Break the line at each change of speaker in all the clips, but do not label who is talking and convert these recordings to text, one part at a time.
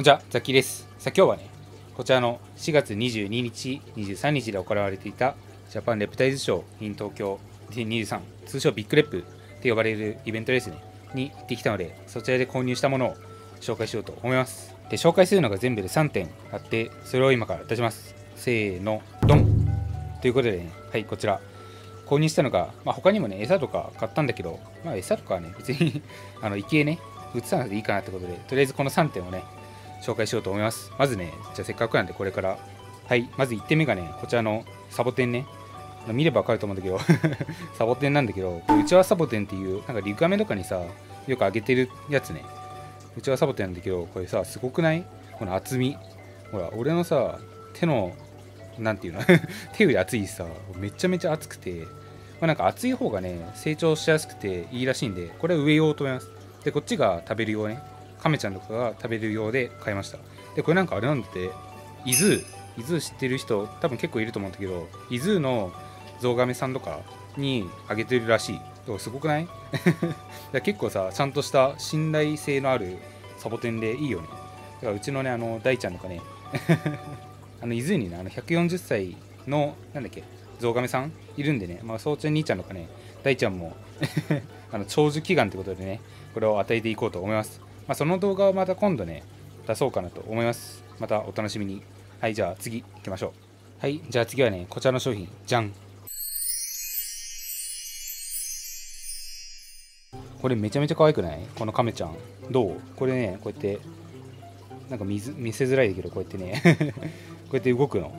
こんにちは、ザッキーです。さあ今日はね、こちらの4月22日、23日で行われていたジャパンレプタイルズショー in 東京2023、通称ビッグレップって呼ばれるイベントですね、に行ってきたので、そちらで購入したものを紹介しようと思います。で、紹介するのが全部で3点あって、それを今から出します。せーの、ドンということでね、はい、こちら。購入したのが、まあ、他にもね、餌とか買ったんだけど、まあ、餌とかはね、別に あの、池へね、売ってたのでいいかなってことで、とりあえずこの3点をね、紹介しようと思います。まずね、じゃあせっかくなんでこれから、はい、まず1点目がね、こちらのサボテンね。見ればわかると思うんだけど、サボテンなんだけど、うちわサボテンっていう、なんかリクガメとかにさ、よくあげてるやつね。うちわサボテンなんだけど、これさ、すごくない？この厚み。ほら、俺のさ、手の、なんていうの？手より厚いしさ、めちゃめちゃ厚くて、まあ、なんか厚い方がね、成長しやすくていいらしいんで、これ植えようと思います。で、こっちが食べる用ね。カメちゃんとかが食べる用で買いました。で、これなんかあれなんだって、伊豆、伊豆知ってる人多分結構いると思うんだけど、伊豆のゾウガメさんとかにあげてるらしい。すごくない？結構さ、ちゃんとした信頼性のあるサボテンでいいよね。だからうちのね、あの、大ちゃんとかね、あの伊豆にね、あの140歳の、なんだっけ、ゾウガメさんいるんでね、まあ、そうちゃん兄ちゃんとかね、大ちゃんも あの長寿祈願ということでね、これを与えていこうと思います。まあ、その動画をまた今度ね、出そうかなと思います。またお楽しみに。はい、じゃあ次行きましょう。はい、じゃあ次はね、こちらの商品、じゃん。これめちゃめちゃ可愛くない？このカメちゃん。どう？これね、こうやって、なんか見ず見せづらいけど、こうやってね、こうやって動くの。こ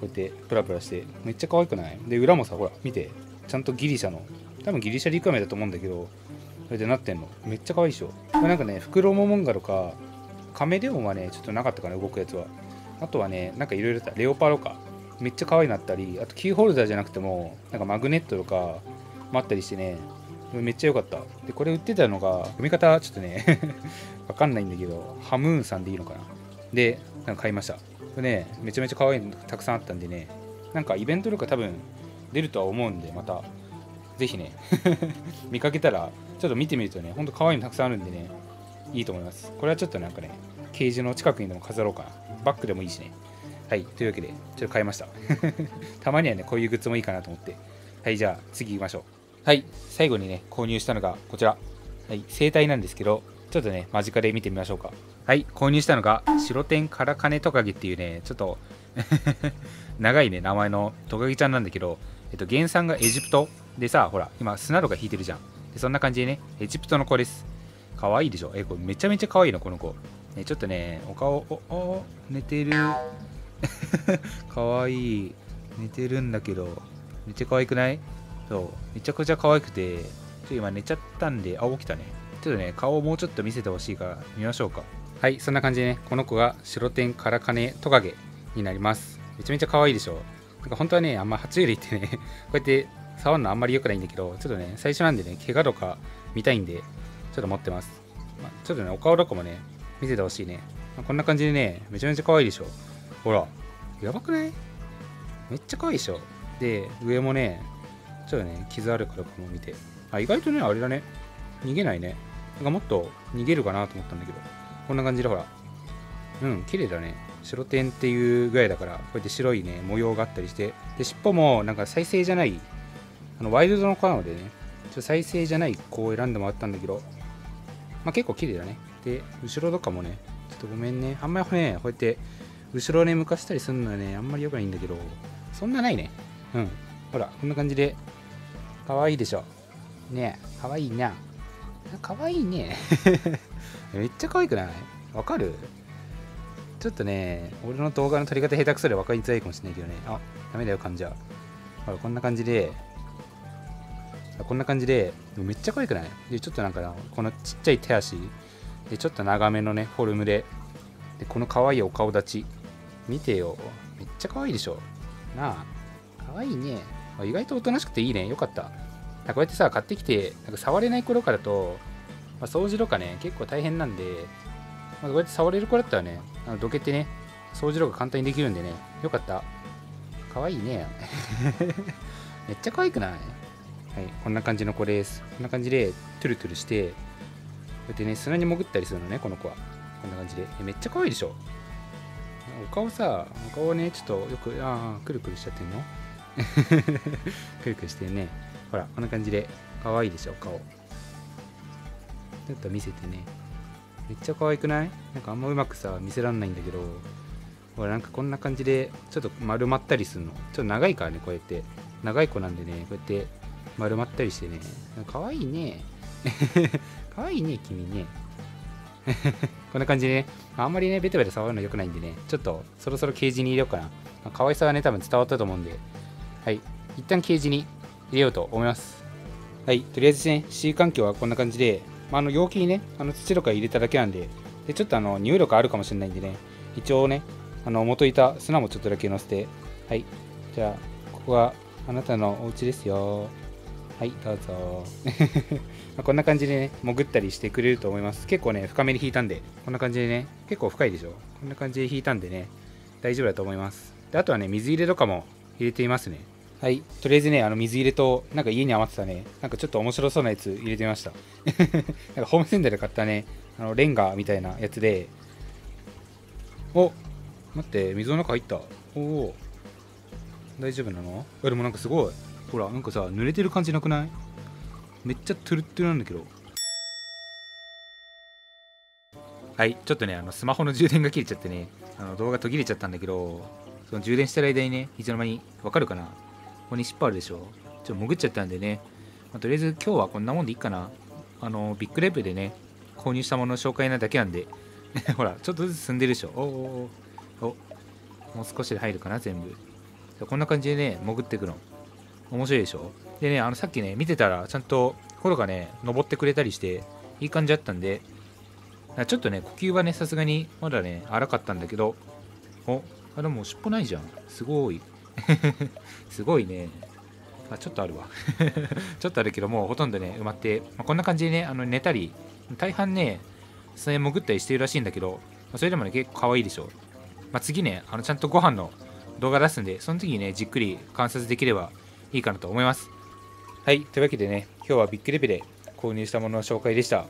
うやってプラプラして、めっちゃ可愛くない？で、裏もさ、ほら、見て。ちゃんとギリシャの、多分ギリシャリクガメだと思うんだけど、それでなってんの。めっちゃ可愛いでしょ。これなんかね、フクロモモンガとか、カメレオンはね、ちょっとなかったかな、動くやつは。あとはね、なんかいろいろレオパロか。めっちゃ可愛いなったり、あとキーホルダーじゃなくても、なんかマグネットとかもあったりしてね、めっちゃ良かった。で、これ売ってたのが、読み方ちょっとね、わかんないんだけど、ハムーンさんでいいのかな。で、なんか買いました。これね、めちゃめちゃ可愛いのたくさんあったんでね、なんかイベントとか多分出るとは思うんで、また、ぜひね、見かけたら、ちょっと見てみるとね、ほんと可愛いのたくさんあるんでね、いいと思います。これはちょっとなんかね、ケージの近くにでも飾ろうかな。バッグでもいいしね。はい、というわけで、ちょっと買いました。たまにはね、こういうグッズもいいかなと思って。はい、じゃあ次行きましょう。はい、最後にね、購入したのがこちら。はい、生態なんですけど、ちょっとね、間近で見てみましょうか。はい、購入したのが、白天カラカネトカゲっていうね、ちょっと 長いね、名前のトカゲちゃんなんだけど、えっと、原産がエジプトでさ、ほら、今、砂とか引いてるじゃん。でそんな感じでね、エジプトの子です。可愛いでしょ？え、これめちゃめちゃ可愛いの、この子。ね、ちょっとね、お顔、お、お、寝てる。可愛い。寝てるんだけど、めっちゃ可愛くない？そう、めちゃくちゃ可愛くて、ちょっと今寝ちゃったんで、あ、起きたね。ちょっとね、顔をもうちょっと見せてほしいから見ましょうか。はい、そんな感じでね、この子が白天カラカネトカゲになります。めちゃめちゃ可愛いでしょ？なんか本当はね、あんま爬虫類ってね、こうやって触るのあんまり良くないんだけど、ちょっとね、最初なんでね、怪我とか見たいんで、ちょっと持ってます。まあ、ちょっとね、お顔とかもね、見せてほしいね。まあこんな感じでね、めちゃめちゃ可愛いでしょほら、やばくない？めっちゃ可愛いでしょで、上もね、ちょっとね、傷あるからこの見て。あ、意外とね、あれだね。逃げないね。なんかもっと逃げるかなと思ったんだけど。こんな感じでほら。うん、綺麗だね。白点っていうぐらいだから、こうやって白いね、模様があったりして。で、尻尾もなんか再生じゃない、あの、ワイルドの子なのでね、ちょ再生じゃない子を選んでもらったんだけど、まあ結構綺麗だね。で、後ろとかもね、ちょっとごめんね。あんまりね、こうやって、後ろをね、向かしたりするのはね、あんまり良くないんだけど、そんなないね。うん。ほら、こんな感じで、可愛いでしょ。ねえ、可愛いな。可愛いね。めっちゃ可愛くない？わかる？ちょっとね、俺の動画の撮り方下手くそで分かりづらいかもしれないけどね。あ、ダメだよ、患者。ほら、こんな感じで、こんな感じで、めっちゃ可愛くない？で、ちょっとなんかな、このちっちゃい手足、で、ちょっと長めのね、フォルムで、で、この可愛いお顔立ち、見てよ。めっちゃ可愛いでしょ？なあ、可愛いね。あ意外とおとなしくていいね。よかった。こうやってさ、買ってきて、なんか触れない子とかだと、まあ、掃除とかね、結構大変なんで、まあ、こうやって触れる子だったらね、あのどけてね、掃除とか簡単にできるんでね、よかった。可愛いね。めっちゃ可愛くない？はい、こんな感じの子です。こんな感じで、トゥルトゥルして、こうやってね、砂に潜ったりするのね、この子は。こんな感じで。めっちゃ可愛いでしょ？お顔さお顔ねちょっとよくああくるくるしちゃってんの？くるくるしてるね。ほらこんな感じで。可愛いでしょ顔。ちょっと見せてね。めっちゃ可愛くない？なんかあんまうまくさ見せらんないんだけど。ほらなんかこんな感じでちょっと丸まったりするの。ちょっと長いからねこうやって。長い子なんでねこうやって丸まったりしてね。可愛いね。可愛いね君ね。こんな感じでね。あんまりねベタベタ触るの良くないんでね。ちょっとそろそろケージに入れようかな、まあ、可愛さはね多分伝わったと思うんで。はい。一旦ケージに入れようと思います。はい。とりあえずね C 環境はこんな感じで、まあ、あの容器にねあの土とか入れただけなんで。でちょっとあの匂いとかあるかもしれないんでね。一応ねあの元いた砂もちょっとだけ乗せて。はい。じゃあここがあなたのお家ですよ。はい。どうぞ。こんな感じでね潜ったりしてくれると思います。結構ね深めに引いたんでこんな感じでね結構深いでしょ。こんな感じで引いたんでね大丈夫だと思います。であとはね水入れとかも入れていますね。はい。とりあえずねあの水入れとなんか家に余ってたねなんかちょっと面白そうなやつ入れてみました。なんかホームセンターで買ったねあのレンガみたいなやつで。お待って水の中入った。おお大丈夫なの？でもなんかすごいほらなんかさ濡れてる感じなくない？めっちゃトゥルットゥルなんだけど。はいちょっとねあのスマホの充電が切れちゃってねあの動画途切れちゃったんだけどその充電してる間にねいつの間にわかるかな？ここに尻尾あるでしょ。ちょっと潜っちゃったんでね、まあ、とりあえず今日はこんなもんでいいかな。あのビッグレブでね購入したものの紹介なだけなんで。ほらちょっとずつ進んでるでしょ。おおおもう少しで入るかな全部。こんな感じでね潜っていくの。面白いでしょ？でね、あのさっきね、見てたら、ちゃんとコロがね、登ってくれたりして、いい感じだったんで、ちょっとね、呼吸はね、さすがにまだね、荒かったんだけど、お、あ、でも尻尾ないじゃん。すごい。すごいね。あ、ちょっとあるわ。ちょっとあるけど、もうほとんどね、埋まって、まあ、こんな感じでね、あの寝たり、大半ね、それ潜ったりしてるらしいんだけど、まあ、それでもね、結構可愛いでしょ。まあ、次ね、あのちゃんとご飯の動画出すんで、その時にね、じっくり観察できればいいかなと思います。はい、というわけでね、今日はビッグレベで購入したものの紹介でした。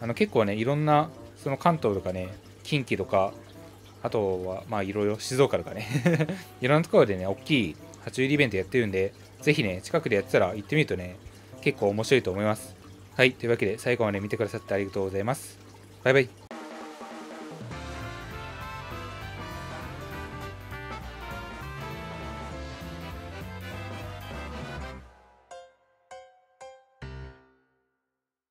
あの結構ね、いろんな、その関東とかね、近畿とか、あとは、まあいろいろ静岡とかね いろんなところでね、大きい爬虫類イベントやってるんで、ぜひね、近くでやってたら行ってみるとね、結構面白いと思います。はい、というわけで最後まで見てくださってありがとうございます。バイバイ。